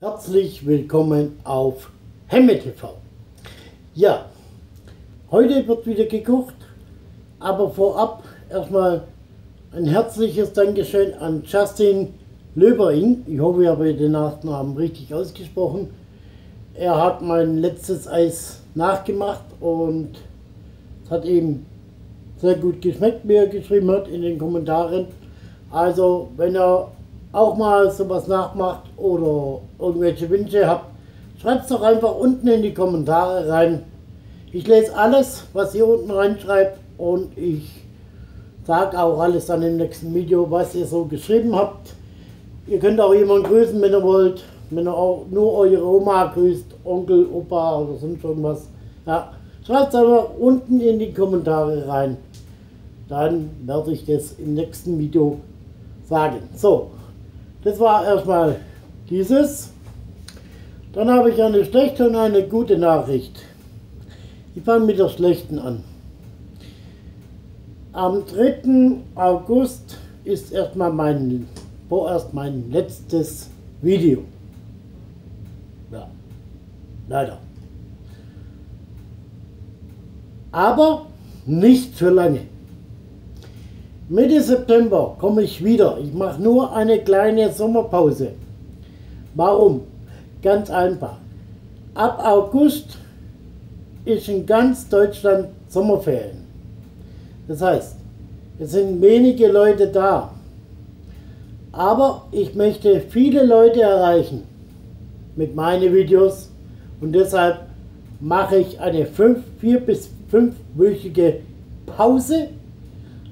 Herzlich willkommen auf Hemme TV. Ja, heute wird wieder gekocht, aber vorab erstmal ein herzliches Dankeschön an Justin Löbering. Ich hoffe, ich habe den Nachnamen richtig ausgesprochen. Er hat mein letztes Eis nachgemacht und es hat ihm sehr gut geschmeckt, wie er geschrieben hat in den Kommentaren. Also, wenn er auch mal sowas nachmacht oder irgendwelche Wünsche habt, schreibt es doch einfach unten in die Kommentare rein. Ich lese alles, was ihr unten reinschreibt und ich sage auch alles dann im nächsten Video, was ihr so geschrieben habt. Ihr könnt auch jemanden grüßen, wenn ihr wollt. Wenn ihr auch nur eure Oma grüßt, Onkel, Opa oder sonst irgendwas. Ja, schreibt es einfach unten in die Kommentare rein. Dann werde ich das im nächsten Video sagen. So, das war erstmal dieses. Dann habe ich eine schlechte und eine gute Nachricht. Ich fange mit der schlechten an. Am 3. August ist erstmal mein, vorerst mein letztes Video. Ja, leider. Aber nicht für lange. Mitte September komme ich wieder. Ich mache nur eine kleine Sommerpause. Warum? Ganz einfach. Ab August ist in ganz Deutschland Sommerferien. Das heißt, es sind wenige Leute da. Aber ich möchte viele Leute erreichen mit meinen Videos und deshalb mache ich eine 4 bis 5-wöchige Pause.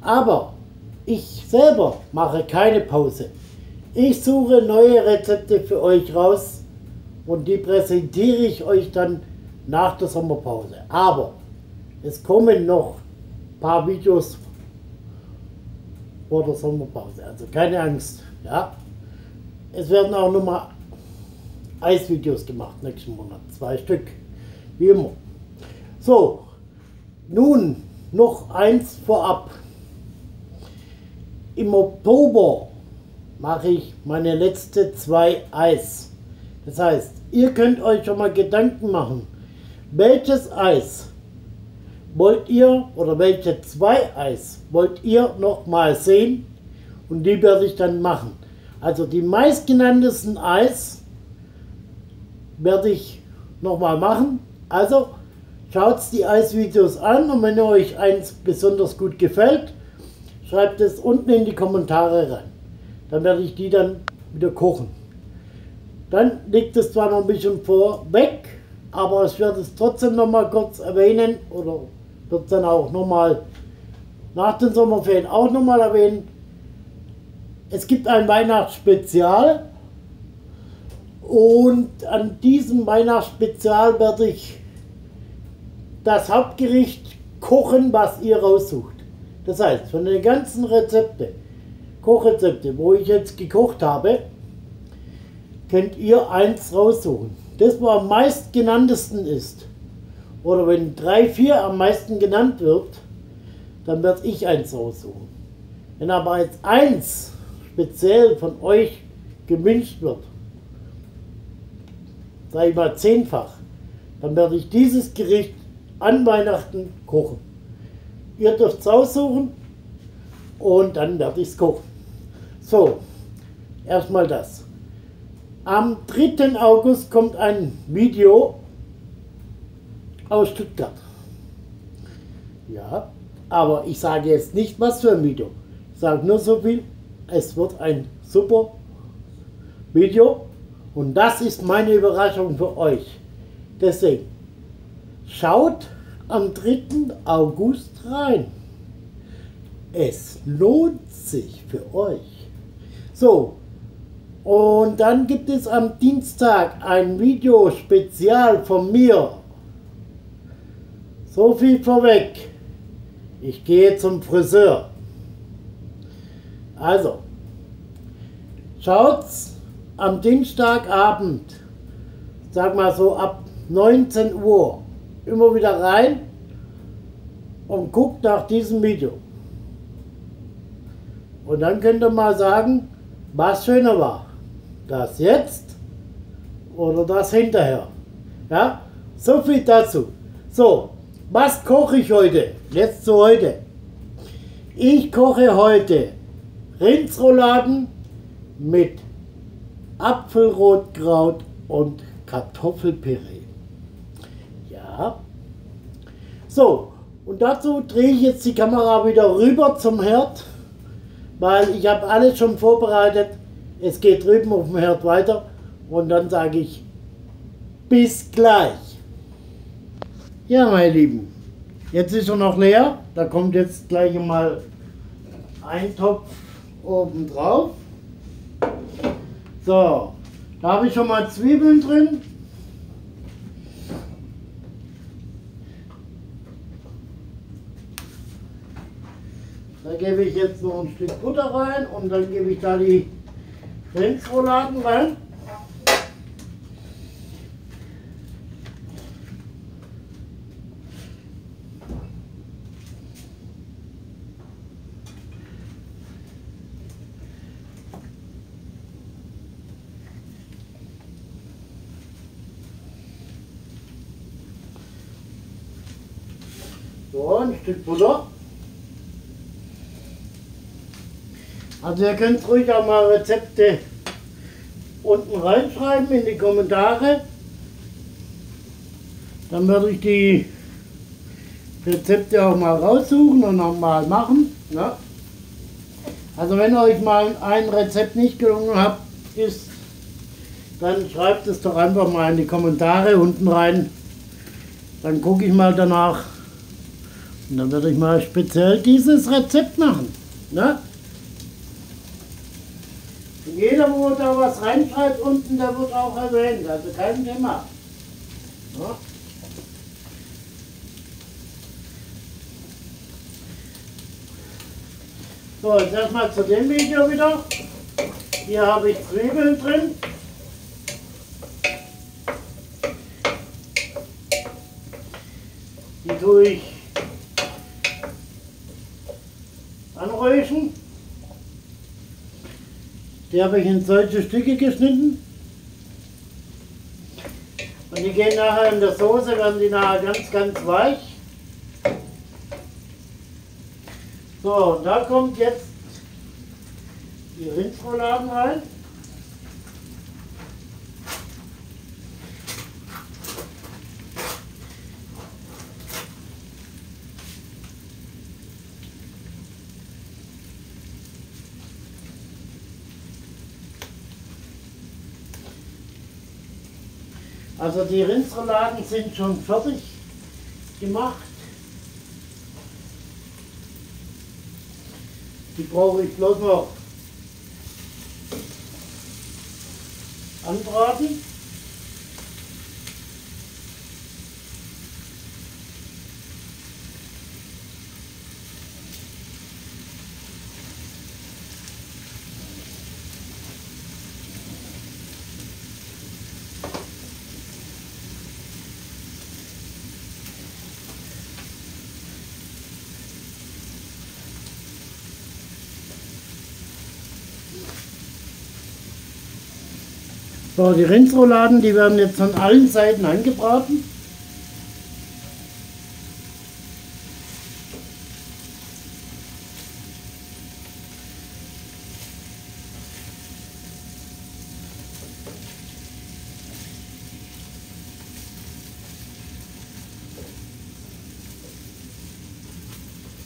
Aber ich selber mache keine Pause. Ich suche neue Rezepte für euch raus und die präsentiere ich euch dann nach der Sommerpause. Aber es kommen noch ein paar Videos vor der Sommerpause. Also keine Angst. Ja? Es werden auch nochmal Eisvideos gemacht nächsten Monat. Zwei Stück. Wie immer. So, nun noch eins vorab. Im Oktober mache ich meine letzte zwei Eis. Das heißt, ihr könnt euch schon mal Gedanken machen, welches Eis wollt ihr oder welche zwei Eis wollt ihr noch mal sehen und die werde ich dann machen. Also die meistgenanntesten Eis werde ich noch mal machen. Also schaut die Eisvideos an und wenn euch eins besonders gut gefällt, schreibt es unten in die Kommentare rein. Dann werde ich die dann wieder kochen. Dann liegt es zwar noch ein bisschen vorweg, aber ich werde es trotzdem noch mal kurz erwähnen oder wird dann auch noch mal nach den Sommerferien auch noch mal erwähnen. Es gibt ein Weihnachtsspezial und an diesem Weihnachtsspezial werde ich das Hauptgericht kochen, was ihr raussucht. Das heißt, von den ganzen Rezepte, Kochrezepte, wo ich jetzt gekocht habe, könnt ihr eins raussuchen. Das, was am meistgenanntesten ist, oder wenn drei, vier am meisten genannt wird, dann werde ich eins raussuchen. Wenn aber jetzt eins speziell von euch gewünscht wird, sage ich mal zehnfach, dann werde ich dieses Gericht an Weihnachten kochen. Ihr dürft es aussuchen und dann werde ich es kochen. So, erstmal das. Am 3. August kommt ein Video aus Stuttgart. Ja, aber ich sage jetzt nicht, was für ein Video. Ich sage nur so viel, es wird ein super Video und das ist meine Überraschung für euch. Deswegen, schaut am 3. August rein. Es lohnt sich für euch. So, und dann gibt es am Dienstag ein Video spezial von mir. So viel vorweg. Ich gehe zum Friseur. Also, schaut's am Dienstagabend, sag mal so ab 19 Uhr, immer wieder rein und guckt nach diesem Video. Und dann könnt ihr mal sagen, was schöner war. Das jetzt oder das hinterher. Ja, so viel dazu. So, was koche ich heute? Jetzt zu heute. Ich koche heute Rindsrouladen mit Apfelrotkraut und Kartoffelpüree. So, und dazu drehe ich jetzt die Kamera wieder rüber zum Herd, weil ich habe alles schon vorbereitet. Es geht drüben auf dem Herd weiter und dann sage ich bis gleich. Ja, meine Lieben, jetzt ist er noch leer. Da kommt jetzt gleich mal ein Topf oben drauf. So, da habe ich schon mal Zwiebeln drin. Gebe ich jetzt noch ein Stück Butter rein und dann gebe ich da die Rindsrouladen rein. So, ein Stück Butter. Also ihr könnt ruhig auch mal Rezepte unten reinschreiben in die Kommentare. Dann werde ich die Rezepte auch mal raussuchen und noch mal machen. Ne? Also wenn euch mal ein Rezept nicht gelungen hat, ist, dann schreibt es doch einfach mal in die Kommentare unten rein. Dann gucke ich mal danach und dann werde ich mal speziell dieses Rezept machen. Ne? Jeder, wo da was reinschreibt unten, der wird auch erwähnt. Also kein Thema. Ne? So, jetzt erstmal zu dem Video wieder. Hier habe ich Zwiebeln drin. Die tue ich anräuchen. Die habe ich in solche Stücke geschnitten. Und die gehen nachher in der Soße, werden die nachher ganz, ganz weich. So, und da kommt jetzt die Rindsrouladen rein. Also die Rindsrouladen sind schon fertig gemacht. Die brauche ich bloß noch anbraten. So, die Rindsrouladen, die werden jetzt von allen Seiten angebraten.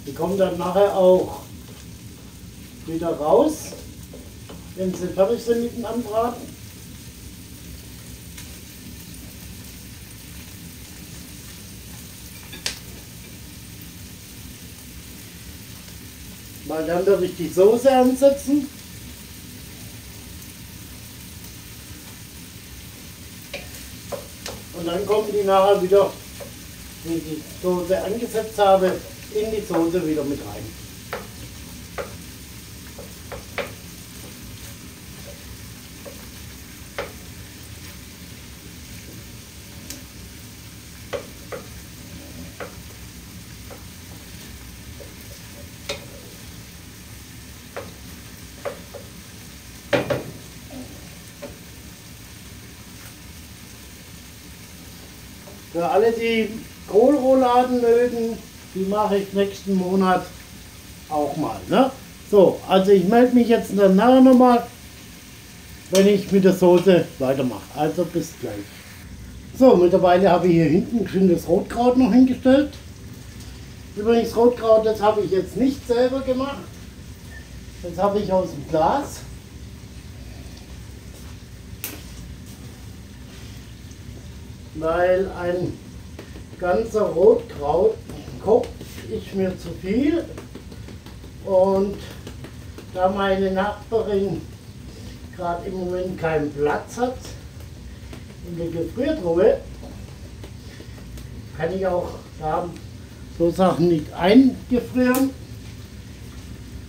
Die kommen dann nachher auch wieder raus, wenn sie fertig sind mit dem Anbraten. Weil dann werde ich die Soße ansetzen. Und dann kommen die nachher wieder, wenn ich die Soße angesetzt habe, in die Soße wieder mit rein. Alle, die Kohlrouladen mögen, die mache ich nächsten Monat auch mal. Ne? So, also ich melde mich jetzt dann nachher nochmal, wenn ich mit der Soße weitermache. Also bis gleich. So, mittlerweile habe ich hier hinten schön das Rotkraut noch hingestellt. Übrigens, Rotkraut, das habe ich jetzt nicht selber gemacht. Das habe ich aus dem Glas. Weil ein ganzer Rotkraut kocht ist mir zu viel. Und da meine Nachbarin gerade im Moment keinen Platz hat in der Gefriertruhe, kann ich auch da so Sachen nicht eingefrieren,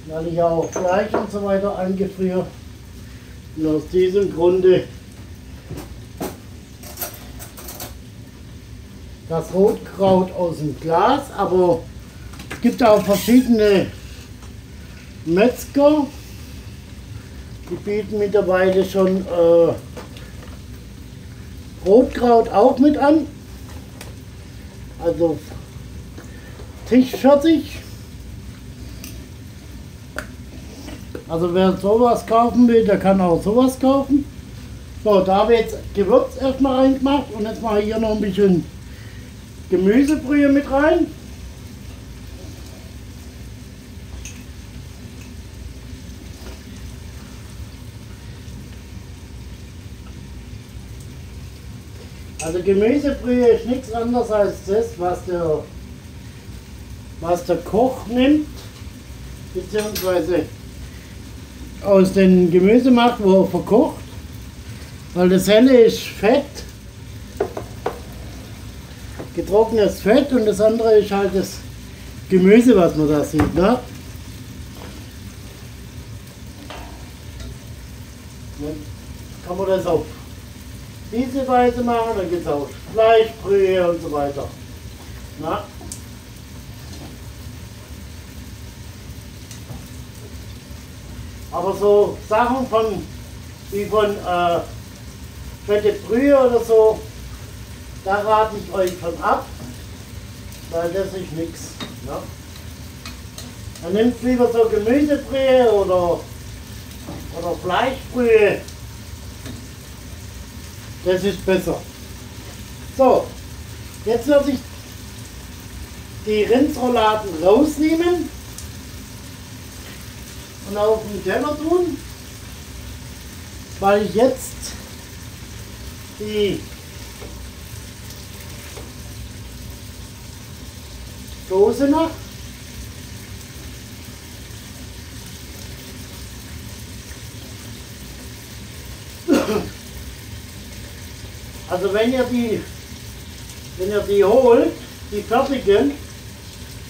weil ich auch Fleisch und so weiter eingefriere. Und aus diesem Grunde das Rotkraut aus dem Glas, aber es gibt auch verschiedene Metzger, die bieten mittlerweile schon äh, Rotkraut auch mit an. Also Tisch fertig. Also wer sowas kaufen will, der kann auch sowas kaufen. So, da habe ich jetzt Gewürz erstmal reingemacht und jetzt mache ich hier noch ein bisschen Gemüsebrühe mit rein. Also Gemüsebrühe ist nichts anderes als das, was der, was der Koch nimmt, beziehungsweise aus dem Gemüse macht, wo er verkocht. Weil das helle ist Fett, getrocknetes Fett und das andere ist halt das Gemüse, was man da sieht. Ne? Dann kann man das auf diese Weise machen, dann gibt es auch Fleischbrühe und so weiter. Na? Aber so Sachen von, wie von äh, fette Brühe oder so, da rate ich euch von ab, weil das ist nichts. Ne? Dann nimmt lieber so Gemüsebrühe oder, oder Fleischbrühe das ist besser. So, jetzt werde ich die Rindsrouladen rausnehmen und auf den Teller tun, weil ich jetzt die Soße mache. Also wenn ihr die, wenn ihr die holt, die fertigen,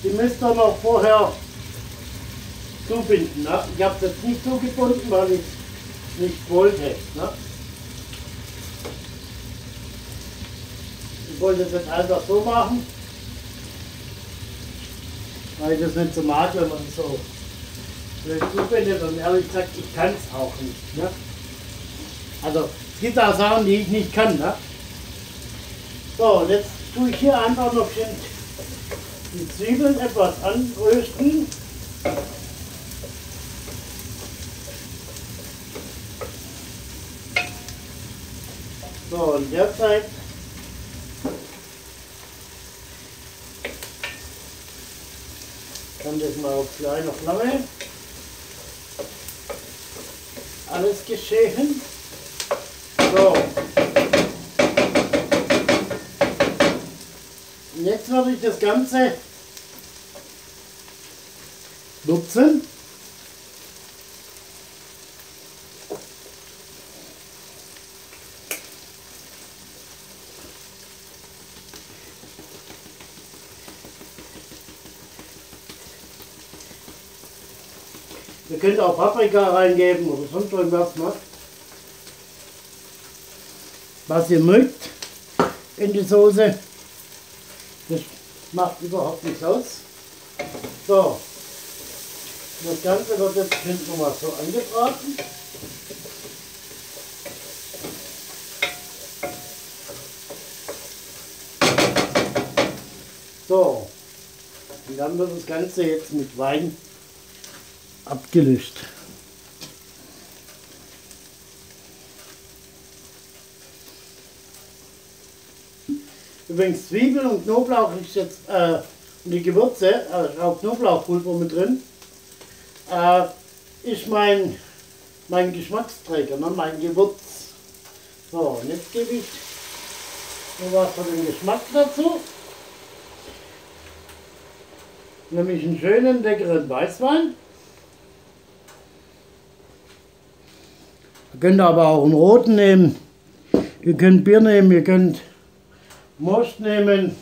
die müsst ihr noch vorher zubinden. Ne? Ich habe das nicht zugebunden, weil ich nicht wollte. Ne? Ich wollte das jetzt einfach so machen, weil ich das nicht so mag, wenn man so zubindet und ehrlich gesagt, ich kann es auch nicht. Ne? Also es gibt auch Sachen, die ich nicht kann. Ne? So, und jetzt tue ich hier einfach noch die Zwiebeln etwas anrösten. So, und derzeit kann das mal auf kleiner Flamme alles geschehen. So. Und jetzt werde ich das Ganze nutzen. Könnt auch Paprika reingeben oder sonst irgendwas, ne? was ihr mögt in die Soße. Das macht überhaupt nichts aus. So, das Ganze wird jetzt hinten mal so angebraten. So, und dann wird das Ganze jetzt mit Wein abgelöscht. Übrigens Zwiebeln und Knoblauch ist jetzt äh, und die Gewürze, äh, auch Knoblauchpulver mit drin, äh, ist mein, mein Geschmacksträger, ne, mein Gewürz. So, und jetzt gebe ich noch was für den Geschmack dazu. Nämlich einen schönen, leckeren Weißwein. Könnt aber auch einen roten nehmen. Ihr könnt Bier nehmen, ihr könnt Most nehmen.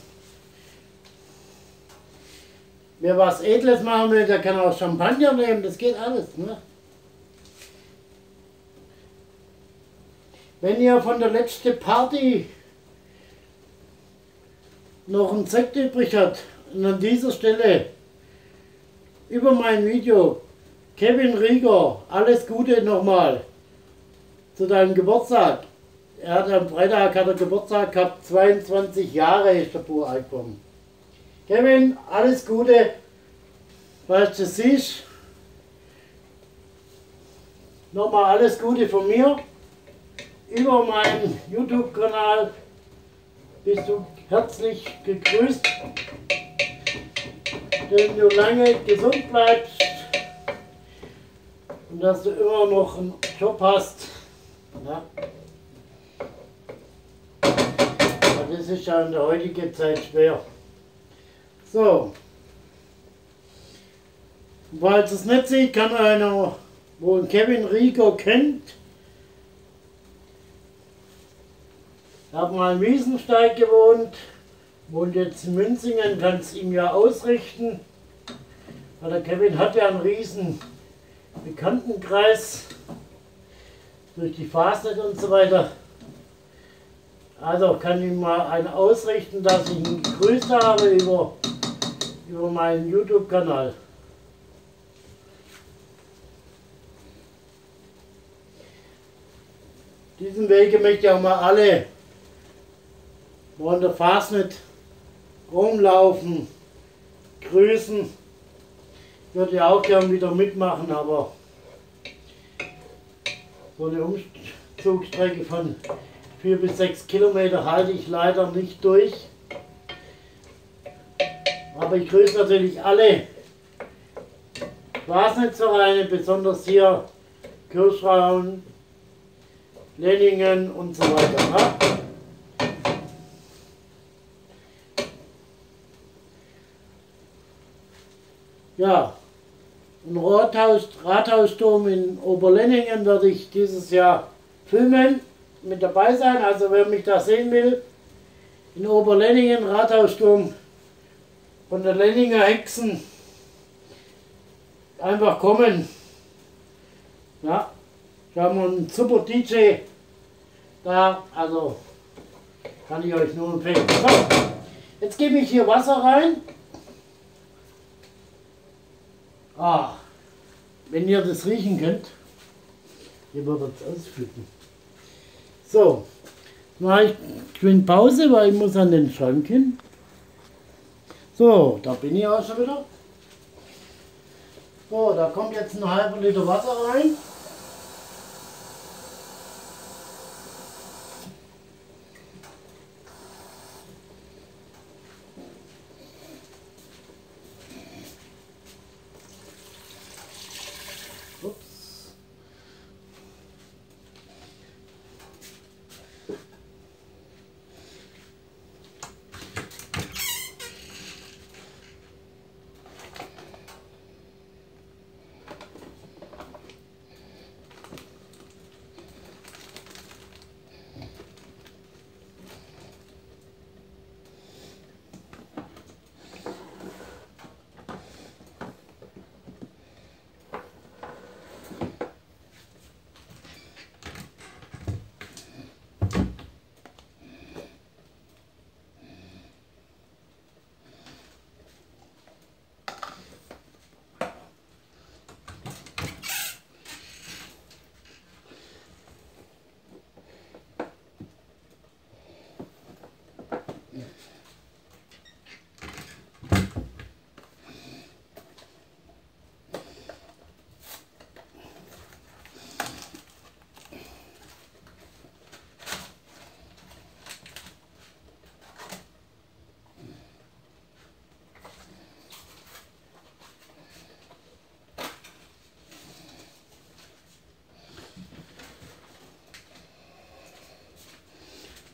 Wer was Edles machen will, der kann auch Champagner nehmen, das geht alles. Ne? Wenn ihr von der letzten Party noch ein Sekt übrig habt und an dieser Stelle über mein Video Kevin Rieger, alles Gute nochmal zu deinem Geburtstag. Er hat am Freitag hat er Geburtstag gehabt, 22 Jahre ist der Bub gekommen. Kevin, alles Gute, was du siehst. Nochmal alles Gute von mir. Über meinen YouTube-Kanal bist du herzlich gegrüßt. Wenn du lange gesund bleibst und dass du immer noch einen Job hast. Aber das ist ja in der heutigen Zeit schwer. So. Falls es nicht sieht, kann einer, wo Kevin Rieger kennt, hat mal in Wiesensteig gewohnt, wohnt jetzt in Münzingen, kann es ihm ja ausrichten. Aber der Kevin hat ja einen riesen Bekanntenkreis durch die Fastnet und so weiter. Also kann ich mal einen ausrichten, dass ich ihn gegrüßt habe über über meinen YouTube-Kanal. Diesen Wege möchte ich auch mal alle, wo in der Fastnet rumlaufen, grüßen. Würde ich auch gern wieder mitmachen, aber so eine Umzugsstrecke von 4 bis 6 Kilometer halte ich leider nicht durch. Aber ich grüße natürlich alle Straßennetzvereine, besonders hier Kirschraun, Lenningen und so weiter. Ne? Ja, ein Rathaus, Rathausturm in Oberlenningen werde ich dieses Jahr filmen, mit dabei sein. Also wer mich da sehen will, in Oberlenningen, Rathausturm von der Lenninger Hexen einfach kommen. Ja, wir haben einen super DJ da, also kann ich euch nur empfehlen. So, jetzt gebe ich hier Wasser rein. Ah, wenn ihr das riechen könnt, hier wird es ausflippen. So, mache ich schön Pause, weil ich muss an den Schrank hin. So, da bin ich auch schon wieder. So, da kommt jetzt ein halber Liter Wasser rein.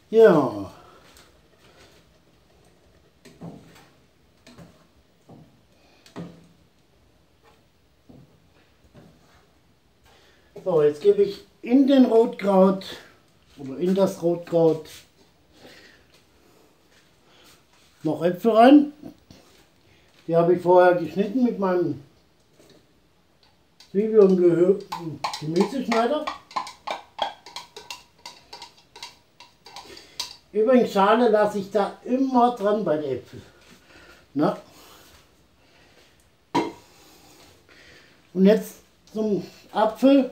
Ja. So, jetzt gebe ich in den Rotkraut oder in das Rotkraut noch Äpfel rein. Die habe ich vorher geschnitten mit meinem Zwiebel- und Gemüseschneider. Übrigens Schale lasse ich da immer dran bei den Äpfeln. Na? Und jetzt zum Apfel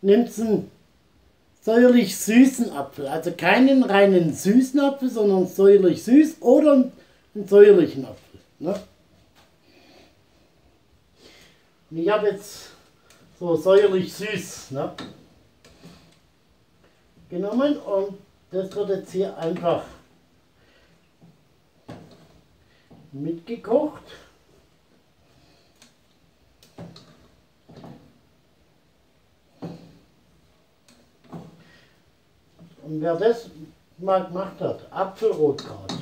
nimmt einen säuerlich süßen Apfel. Also keinen reinen süßen Apfel, sondern säuerlich süß oder einen säuerlichen Apfel. Ne? Und ich habe jetzt so säuerlich süß ne? genommen und das wird jetzt hier einfach mitgekocht. Und wer das mal gemacht hat, Apfelrotkraut,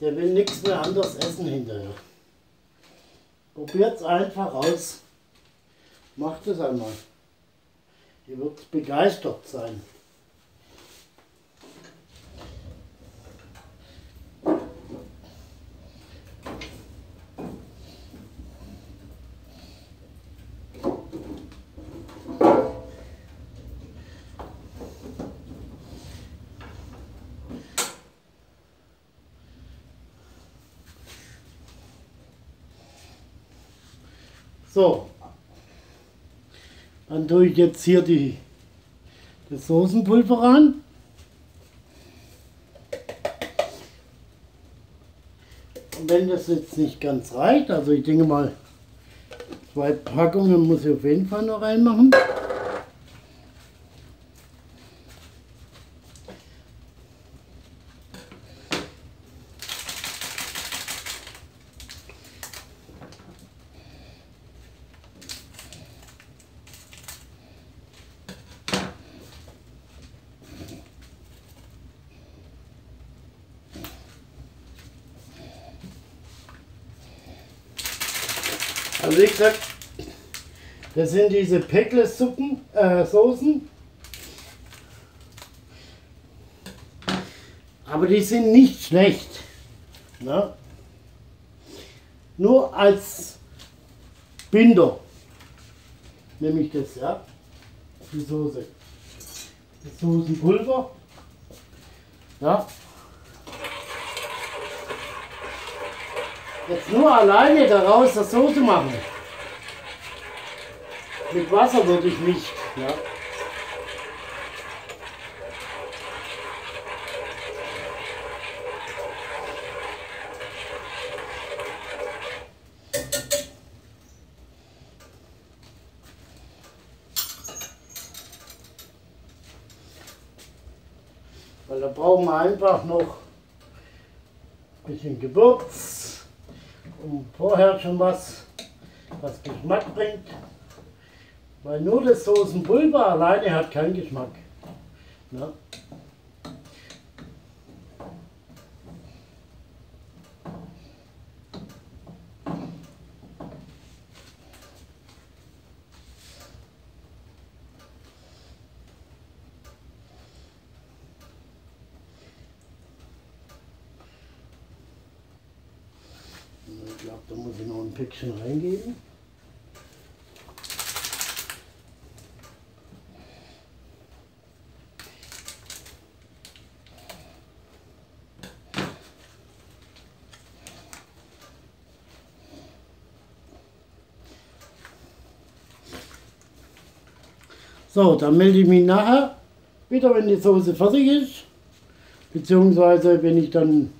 der will nichts mehr anderes essen hinterher. Probiert es einfach aus. Macht es einmal. Ihr wird begeistert sein. So, dann tue ich jetzt hier die, das Soßenpulver ran. Und wenn das jetzt nicht ganz reicht, also ich denke mal, zwei Packungen muss ich auf jeden Fall noch reinmachen. Also wie das sind diese Peckless-Suppen, äh, Soßen. Aber die sind nicht schlecht. Ne? Nur als Binder nehme ich das, ja, die Soße. Das Soßenpulver. Ja. Jetzt nur alleine daraus das Soße machen. Mit Wasser würde ich nicht. Ja. Weil da brauchen wir einfach noch ein bisschen Gewürz und vorher schon was, was Geschmack bringt. Weil nur das Soßenpulver alleine hat keinen Geschmack. Ne? Ich glaube, da Päckchen reingeben. So, dann melde ich mich nachher wieder, wenn die Soße fertig ist. Beziehungsweise, wenn ich dann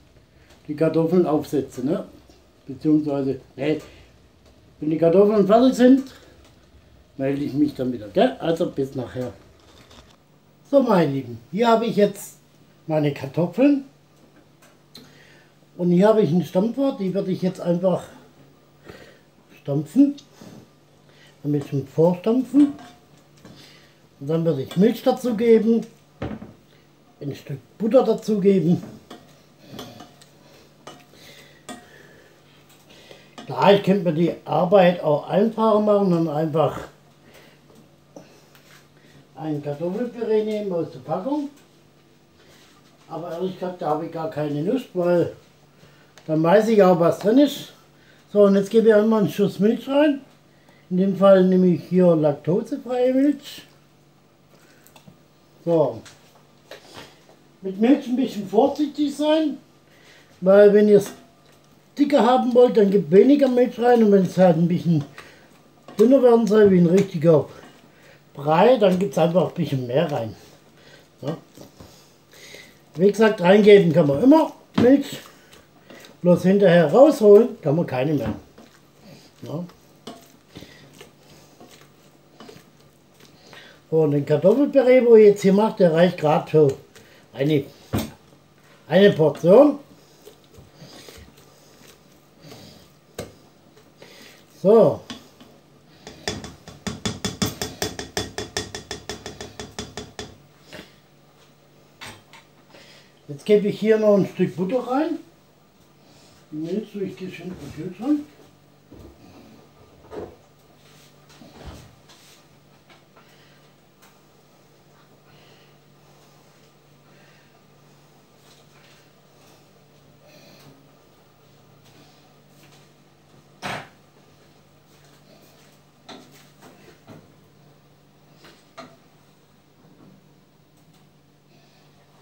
die Kartoffeln aufsetze. Ne? Beziehungsweise, ne, wenn die Kartoffeln fertig sind, melde ich mich dann wieder. Gell? Also bis nachher. So, meine Lieben, hier habe ich jetzt meine Kartoffeln. Und hier habe ich einen Stampfer, die werde ich jetzt einfach stampfen. Ein bisschen vorstampfen. Und dann würde ich Milch dazugeben, ein Stück Butter dazugeben. Da ich könnte mir die Arbeit auch einfacher machen und einfach ein Kartoffelpüree nehmen aus der Packung. Aber ehrlich gesagt, da habe ich gar keine Lust, weil dann weiß ich auch, was drin ist. So, und jetzt gebe ich einmal einen Schuss Milch rein. In dem Fall nehme ich hier laktosefreie Milch. So. Mit Milch ein bisschen vorsichtig sein, weil wenn ihr es dicker haben wollt, dann gebt weniger Milch rein und wenn es halt ein bisschen dünner werden soll, wie ein richtiger Brei, dann gibt es einfach ein bisschen mehr rein. Ja. Wie gesagt, reingeben kann man immer Milch, bloß hinterher rausholen kann man keine mehr. Ja. Und den Kartoffelpüree, wo ich jetzt hier mache, der reicht gerade für eine, eine Portion. So. Jetzt gebe ich hier noch ein Stück Butter rein. Milch tue ich geschwind im Kühlschrank.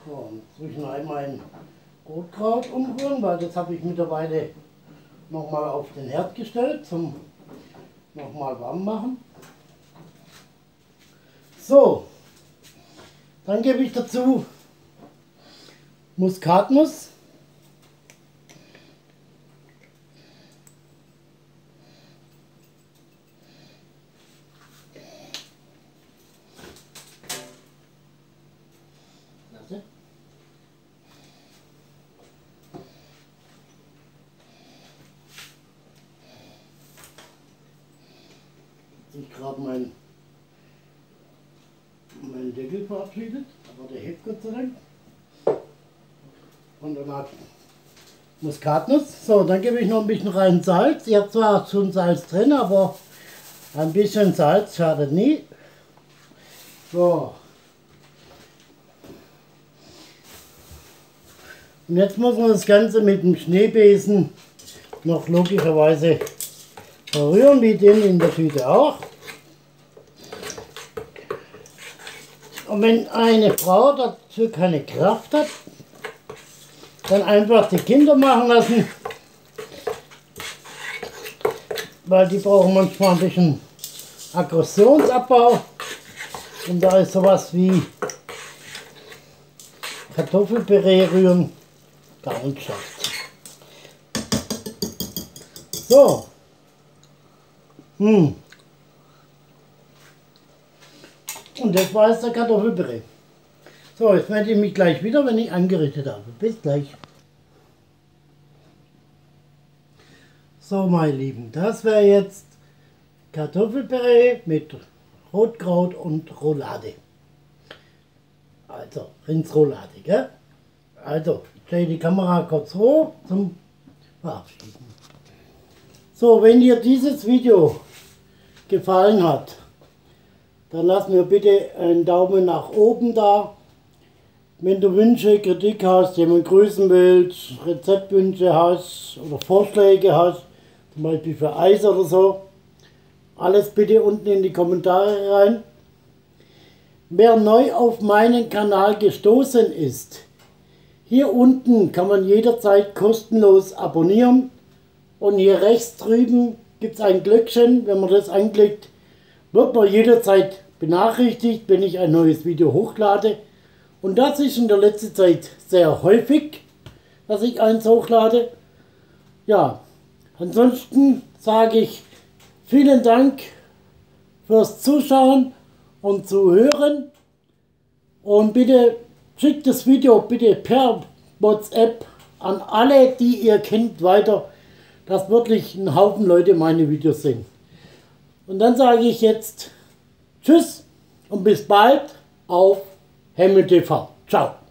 So, und zwischen einmal ein Umrühren, weil das habe ich mittlerweile nochmal auf den Herd gestellt zum nochmal warm machen. So, dann gebe ich dazu Muskatnuss. Ich gerade mein, mein Deckel verabschiedet, aber der hebt Gott sei Dank. Und dann hat Muskatnuss. So, dann gebe ich noch ein bisschen rein Salz. Ich habe zwar schon Salz drin, aber ein bisschen Salz schadet nie. So. Und jetzt muss man das Ganze mit dem Schneebesen noch logischerweise verrühren, wie den in der Tüte auch. Wenn eine Frau dazu keine Kraft hat, dann einfach die Kinder machen lassen, weil die brauchen manchmal ein bisschen Aggressionsabbau. Und da ist sowas wie Kartoffelpüree rühren schlecht. So. Hm. Und das war jetzt der Kartoffelpüree. So, jetzt melde ich mich gleich wieder, wenn ich angerichtet habe. Bis gleich. So, meine Lieben, das wäre jetzt Kartoffelpüree mit Rotkraut und Roulade. Also, Rindsroulade, gell? Also, ich drehe die Kamera kurz hoch zum Verabschieden. So, wenn dir dieses Video gefallen hat, dann lass mir bitte einen Daumen nach oben da. Wenn du Wünsche, Kritik hast, jemanden grüßen willst, Rezeptwünsche hast oder Vorschläge hast, zum Beispiel für Eis oder so, alles bitte unten in die Kommentare rein. Wer neu auf meinen Kanal gestoßen ist, hier unten kann man jederzeit kostenlos abonnieren und hier rechts drüben gibt es ein Glöckchen, wenn man das anklickt, wird man jederzeit benachrichtigt, wenn ich ein neues Video hochlade. Und das ist in der letzten Zeit sehr häufig, dass ich eins hochlade. Ja, ansonsten sage ich vielen Dank fürs Zuschauen und Zuhören. Und bitte schickt das Video bitte per WhatsApp an alle, die ihr kennt, weiter, dass wirklich ein Haufen Leute meine Videos sehen. Und dann sage ich jetzt Tschüss und bis bald auf Hemme TV. Ciao.